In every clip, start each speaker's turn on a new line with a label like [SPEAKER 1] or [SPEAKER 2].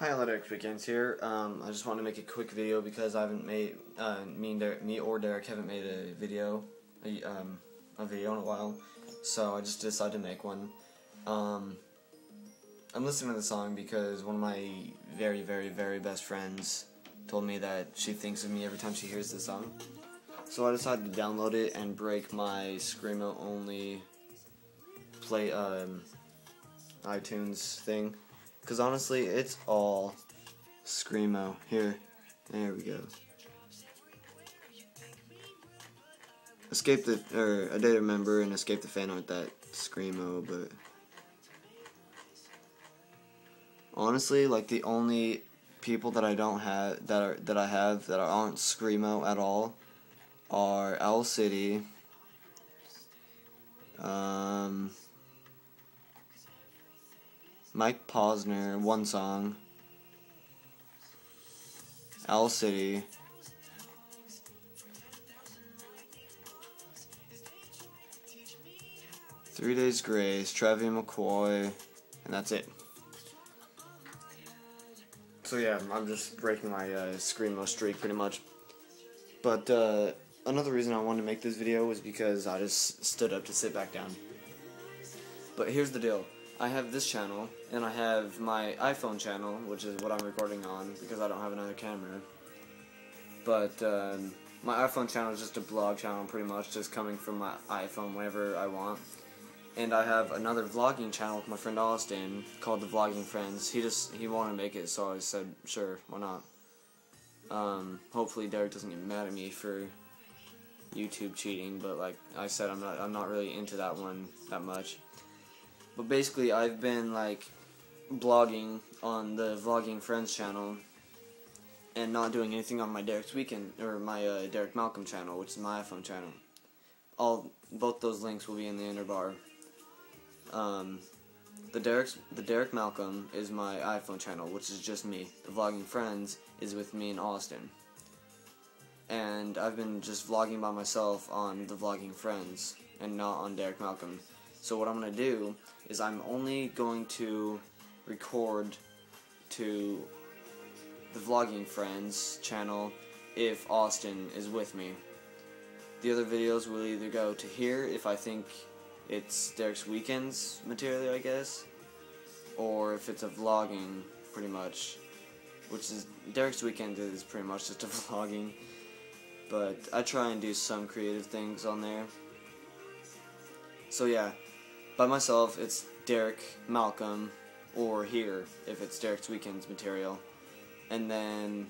[SPEAKER 1] Hi, Analytics Weekends here. Um, I just want to make a quick video because I haven't made, uh, me, Derek, me or Derek haven't made a video, a, um, a video in a while, so I just decided to make one. Um, I'm listening to the song because one of my very, very, very best friends told me that she thinks of me every time she hears the song. So I decided to download it and break my Screamo only play um, iTunes thing. Because honestly, it's all Screamo. Here. There we go. Escape the, or A Day to Remember and Escape the Fate aren't that Screamo, but honestly, like the only people that I don't have, that are, that I have that aren't Screamo at all are Owl City, um, Mike Posner, one song. Owl City. Three Days Grace, Travie McCoy, and that's it. So yeah, I'm just breaking my uh, Screamo streak pretty much. But uh, another reason I wanted to make this video was because I just stood up to sit back down. But here's the deal. I have this channel, and I have my iPhone channel, which is what I'm recording on, because I don't have another camera. But, um, my iPhone channel is just a blog channel, pretty much, just coming from my iPhone whenever I want. And I have another vlogging channel with my friend Austin, called The Vlogging Friends. He just, he wanted to make it, so I said, sure, why not. Um, hopefully Derek doesn't get mad at me for YouTube cheating, but like I said, I'm not, I'm not really into that one that much. But basically, I've been like blogging on the Vlogging Friends channel and not doing anything on my Derek's Weekend or my uh, Derik Malcolm channel, which is my iPhone channel. All both those links will be in the inner bar. Um, the Derek's the Derik Malcolm is my iPhone channel, which is just me. The Vlogging Friends is with me in Austin. And I've been just vlogging by myself on the Vlogging Friends and not on Derik Malcolm. So what I'm going to do is I'm only going to record to the Vlogging Friends channel if Austin is with me. The other videos will either go to here if I think it's Derek's Weekends material, I guess, or if it's a vlogging, pretty much, which is, Derek's Weekend is pretty much just a vlogging, but I try and do some creative things on there. So yeah, by myself, it's Derik, Malcolm, or here, if it's Derek's Weekends material. And then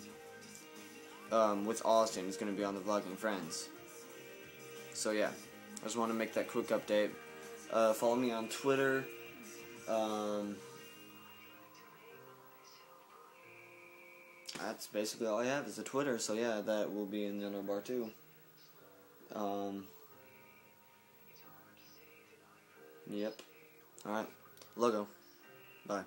[SPEAKER 1] um, with Austin, it's going to be on the Vlogging Friends. So yeah, I just want to make that quick update. Uh, follow me on Twitter. Um, that's basically all I have is a Twitter, so yeah, that will be in the under bar too. Um, Yep. Alright. Logo. Bye.